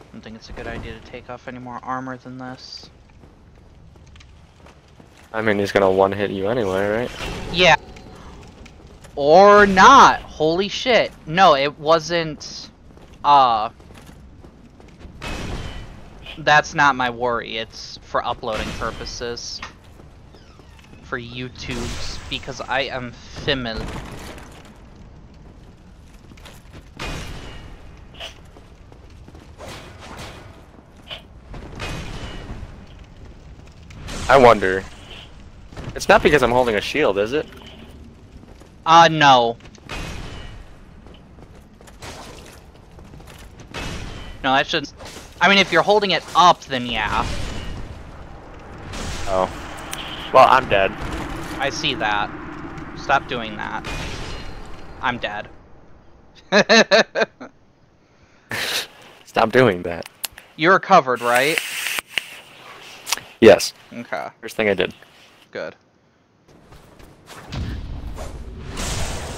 I don't think it's a good idea to take off any more armor than this. I mean, he's gonna one hit you anyway, right? Yeah. Or not. Holy shit. No, it wasn't uh That's not my worry. It's for uploading purposes. For YouTube's because I am female. I wonder. It's not because I'm holding a shield, is it? Uh no. No, that should I mean if you're holding it up then yeah. Oh. Well, I'm dead. I see that. Stop doing that. I'm dead. Stop doing that. you recovered, right? Yes. Okay, First thing I did. good.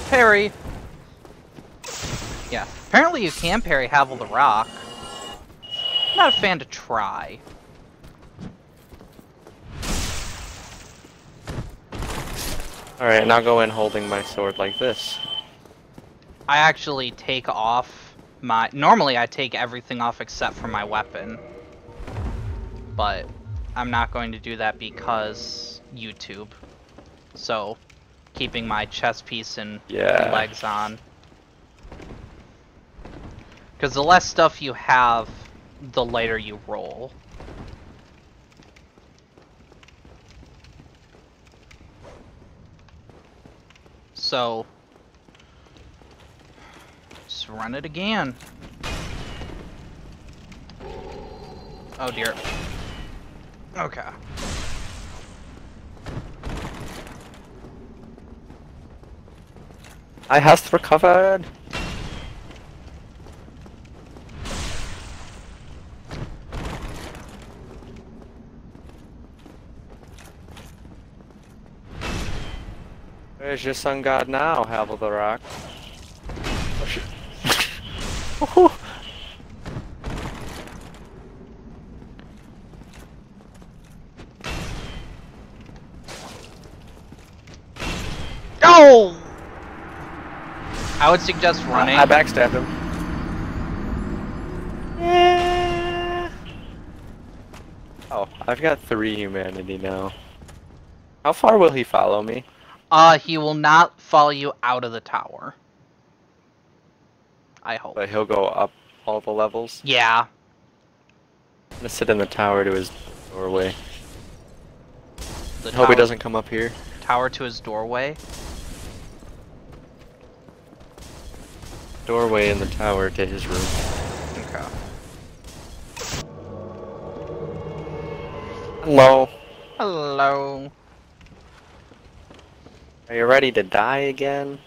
Parry. Yeah, apparently you can parry Havel the Rock. Not a fan to try. Alright, now go in holding my sword like this. I actually take off my... Normally I take everything off except for my weapon. But I'm not going to do that because YouTube. So, keeping my chest piece and Yeah. legs on. Because the less stuff you have, the lighter you roll. So, just run it again. Oh dear. Okay. I has recovered. Where's your sun god now, Havel the Rock? Oh, shit. Oh! I would suggest running. I backstabbed him. Eh. Oh, I've got three humanity now. How far will he follow me? Uh, he will not follow you out of the tower. I hope. But he'll go up all the levels. Yeah. I'm gonna sit in the tower to his doorway. The Hope he doesn't come up here. Tower to his doorway. Doorway in the tower to his room. Okay. Hello. Hello. Are you ready to die again,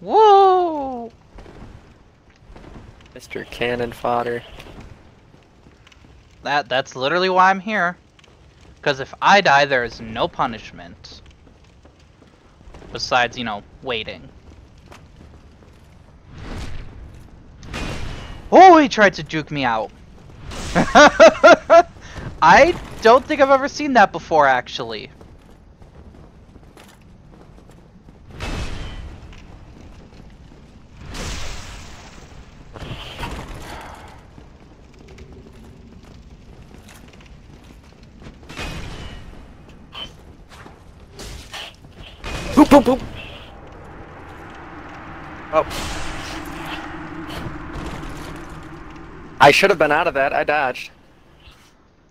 Whoa! Mr. Cannon Fodder? That that's literally why I'm here. Because if I die, there is no punishment. Besides, you know, waiting. Oh, he tried to juke me out. I don't think I've ever seen that before, actually. Boop boop boop. Oh. I should have been out of that. I dodged.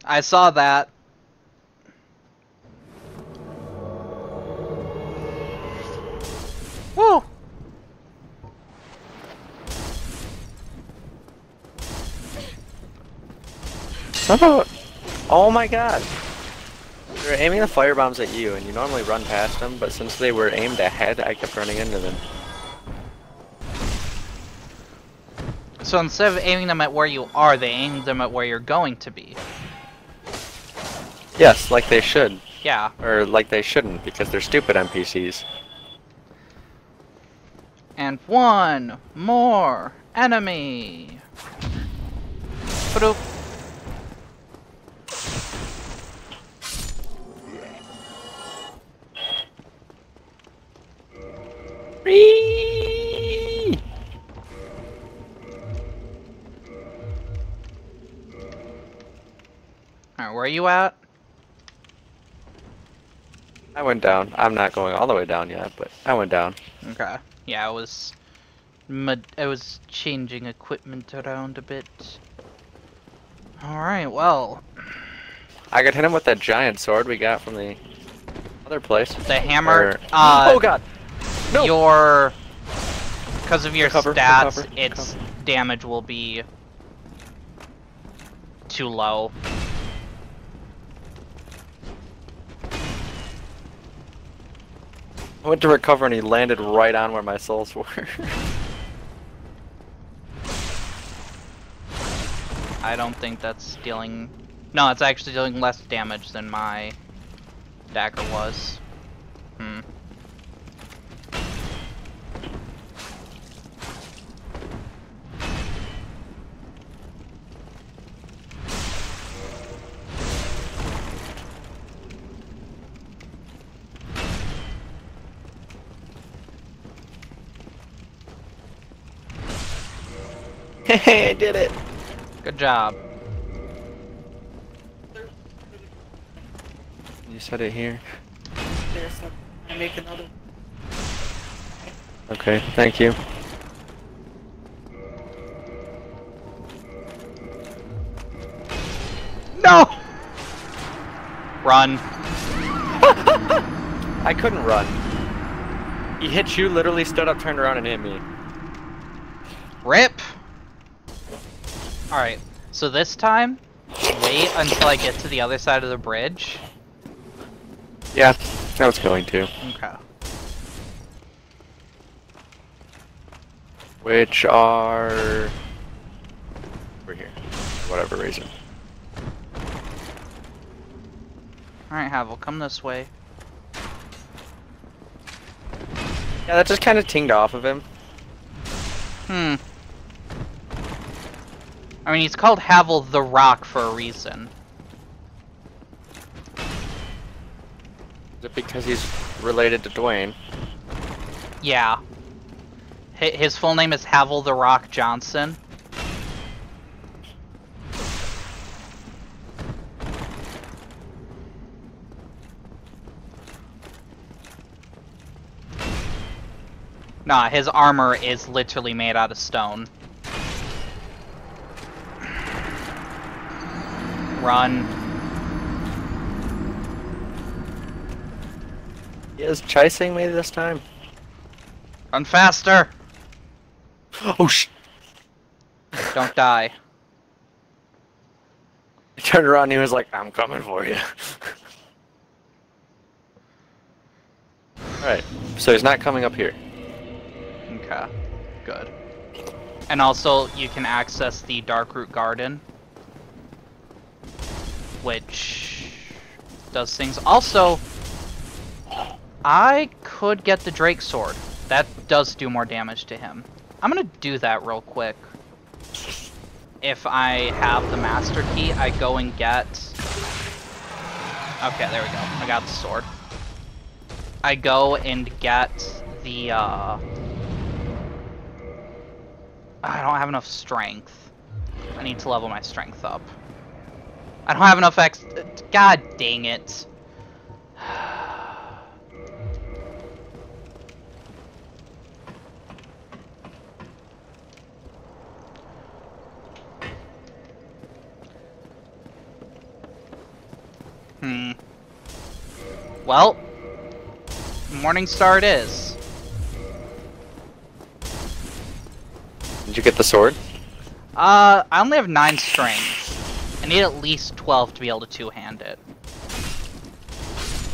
I saw that. Woo! A- Oh my god. They're aiming the fire bombs at you, and you normally run past them, but since they were aimed ahead, I kept running into them. So instead of aiming them at where you are, they aim them at where you're going to be. Yes, like they should. Yeah. Or like they shouldn't, because they're stupid NPCs. And one more enemy. Ba-doop. Whee! Alright, where are you at? I went down. I'm not going all the way down yet, but I went down. Okay. Yeah, I was... I was changing equipment around a bit. Alright, well... I could hit him with that giant sword we got from the other place. The hammer... Or- Uh, oh god! No! Your... Because of your Recover, stats, recover, its damage will be... Too low. I went to recover and he landed right on where my souls were. I don't think that's dealing... No, it's actually dealing less damage than my dagger was. Hmm. Hey, I did it! Good job. You said it here. I make another. Okay, thank you. No! Run. I couldn't run. He hit you, literally stood up, turned around, and hit me. Rip! Alright, so this time, wait until I get to the other side of the bridge. Yeah, I was going to. Okay. Which are... Over here. For whatever reason. Alright, Havel, come this way. Yeah, that just kind of tinged off of him. Hmm. I mean, he's called Havel the Rock for a reason. Is it because he's related to Dwayne? Yeah. Hi- His full name is Havel the Rock Johnson. Nah, his armor is literally made out of stone. Run. He is chasing me this time. Run faster! Oh sh! Don't die. He turned around and he was like, I'm coming for you. Alright, so he's not coming up here. Okay, good. And also, you can access the Darkroot Garden, which does things. Also, I could get the Drake Sword. That does do more damage to him. I'm gonna do that real quick. If I have the Master Key, I go and get... Okay, there we go. I got the sword. I go and get the, uh... I don't have enough strength. I need to level my strength up. I don't have enough X. God dang it. Hmm. Well, Morning Star it is. Did you get the sword? Uh, I only have 9 strength. I need at least 12 to be able to two-hand it.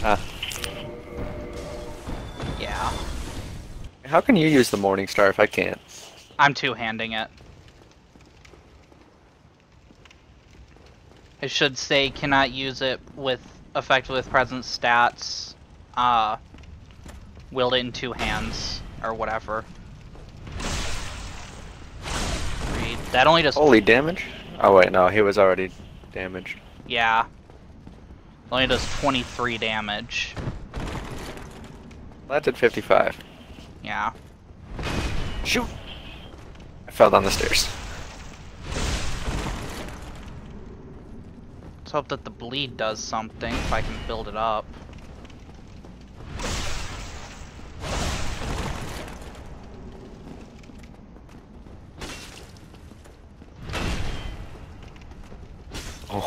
Ah. Yeah. How can you use the Morning Star if I can't? I'm two-handing it. It should say cannot use it with effect with present stats. Uh, wield it in two hands or whatever. That only does. Holy damage? Oh wait, no, he was already damaged. Yeah. Only does 23 damage. That did 55. Yeah. Shoot! I fell down the stairs. Let's hope that the bleed does something if I can build it up.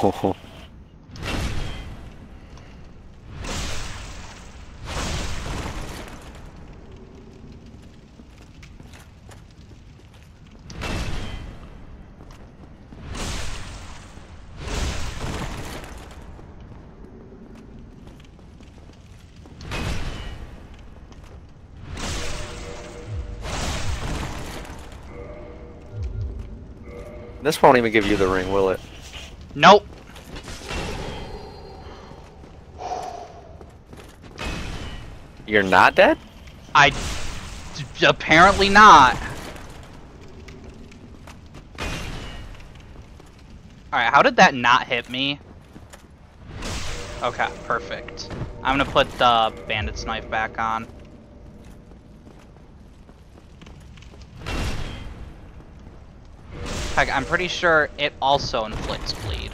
Oh. This won't even give you the ring, will it? Nope. You're not dead? I apparently not. Alright, how did that not hit me? Okay, perfect. I'm gonna put the bandit's knife back on. Heck, I'm pretty sure it also inflicts bleed.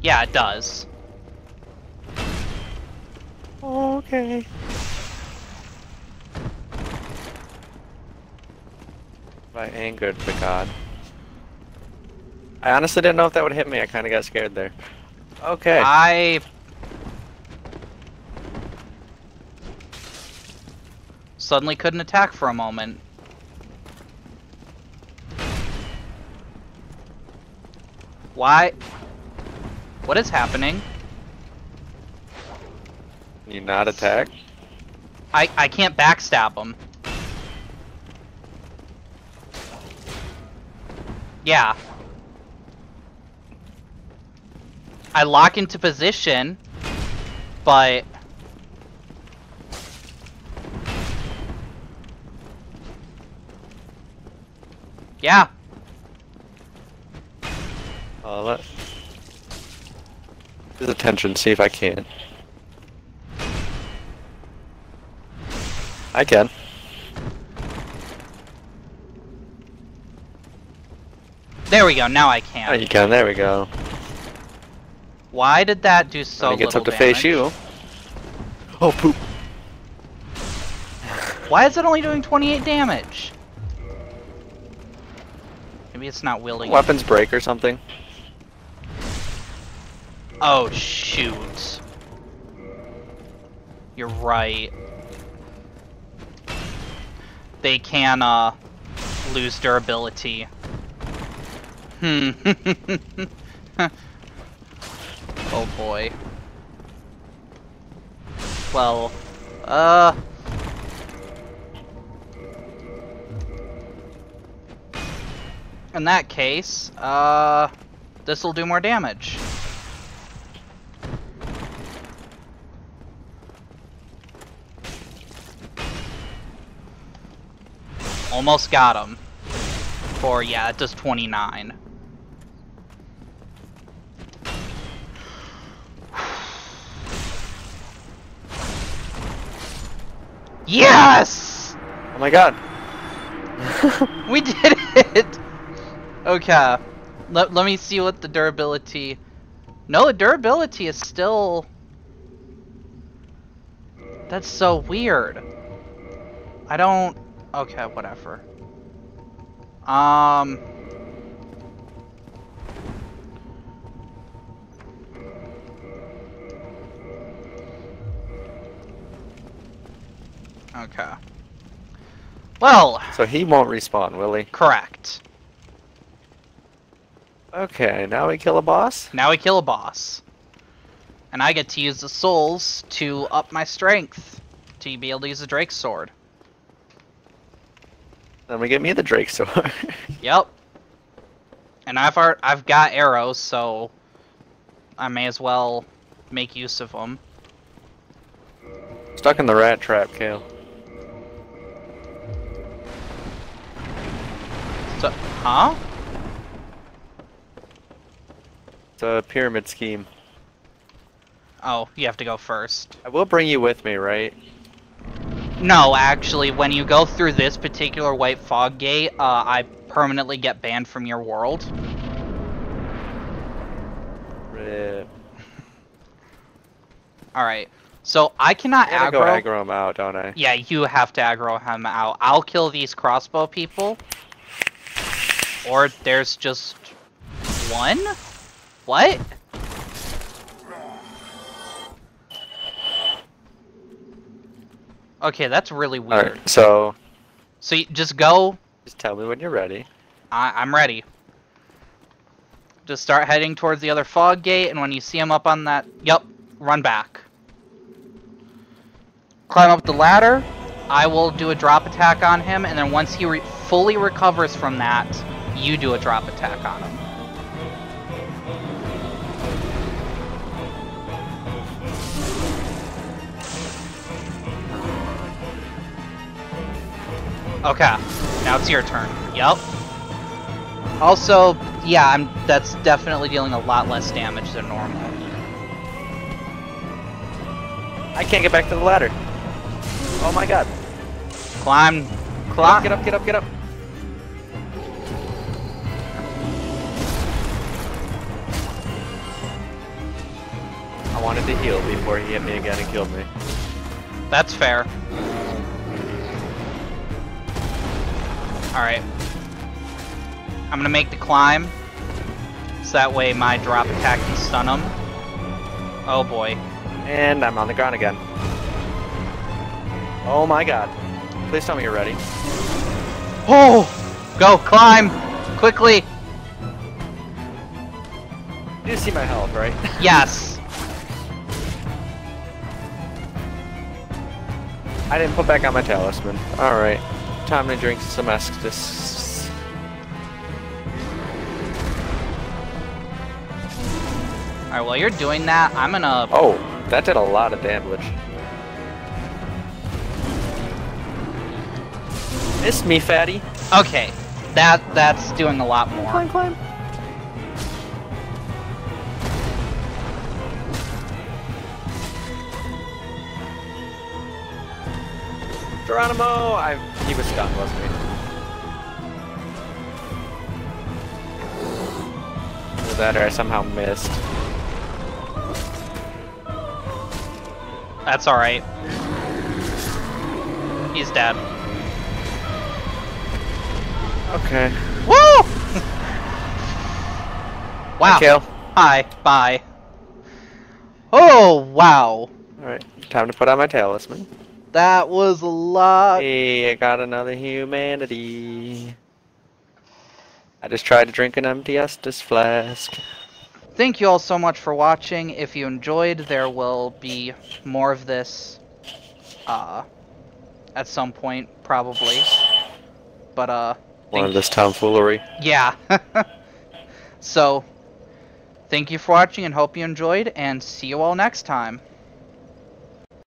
Yeah, it does. Okay. I angered the god. I honestly didn't know if that would hit me. I kind of got scared there. Okay. I suddenly couldn't attack for a moment. Why? What is happening? You not attack? I, I can't backstab him. Yeah. I lock into position, but... Yeah. His attention, see if I can. I can. There we go. Now I Oh, can. you can, there we go. Why did that do so when he gets up to face you. Oh, poop. Why is it only doing 28 damage? Maybe it's not wielding. it. Weapons break or something. Oh shoot. You're right. They can uh lose durability. Hmm. oh boy. Well, uh In that case, uh this will do more damage. Almost got him. For, yeah, it does 29. Yes! Oh my god. We did it! Okay. Let, let me see what the durability... No, the durability is still... That's so weird. I don't... Okay, whatever. Um... Okay. Well, So he won't respawn, will he? correct. Okay, now we kill a boss? Now we kill a boss. And I get to use the souls to up my strength. To be able to use the Drake sword. Then we get me the Drake sword. Yep. And I've ar- I've got arrows, so I may as well make use of them. Stuck in the rat trap, Kale. So, huh? It's a pyramid scheme. Oh, you have to go first. I will bring you with me, right? No, actually, when you go through this particular white fog gate, uh, I permanently get banned from your world. Rip. Alright, so I cannot I aggro. go aggro him out, don't I? Yeah, you have to aggro him out. I'll kill these crossbow people. Or there's just one? What? Okay, that's really weird. Alright, so So you just go. just tell me when you're ready. I I'm ready. Just start heading towards the other fog gate, and when you see him up on that, yep, run back. Climb up the ladder. I will do a drop attack on him, and then once he re fully recovers from that, you do a drop attack on him. Okay, now it's your turn. Yep. Also, yeah, I'm. That's definitely dealing a lot less damage than normal. I can't get back to the ladder. Oh my god. Climb, Get up, climb. get up, get up, get up. I wanted to heal before he hit me again and killed me. That's fair. Alright. I'm gonna make the climb. So that way my drop attack can stun him. Oh boy. And I'm on the ground again. Oh my god. Please tell me you're ready. Oh! Go, climb! Quickly! You see my health, right? Yes! I didn't put back on my talisman. Alright. Time to drink some Estus. Alright, while you're doing that, I'm gonna... Oh, that did a lot of damage. Miss me, fatty. Okay. That that's doing a lot more. Climb, climb. Geronimo! I he was stunned, wasn't he? Either that or I somehow missed. That's all right. He's dead. Okay. Woo! wow. Kill. Hi. Bye. Oh wow. Alright, time to put on my tail talisman. That was a lot. Hey, I got another humanity. I just tried to drink an empty Estus flask. Thank you all so much for watching. If you enjoyed, there will be more of this uh, at some point, probably. But, uh, One of this tomfoolery. yeah. so, thank you for watching and hope you enjoyed, and see you all next time.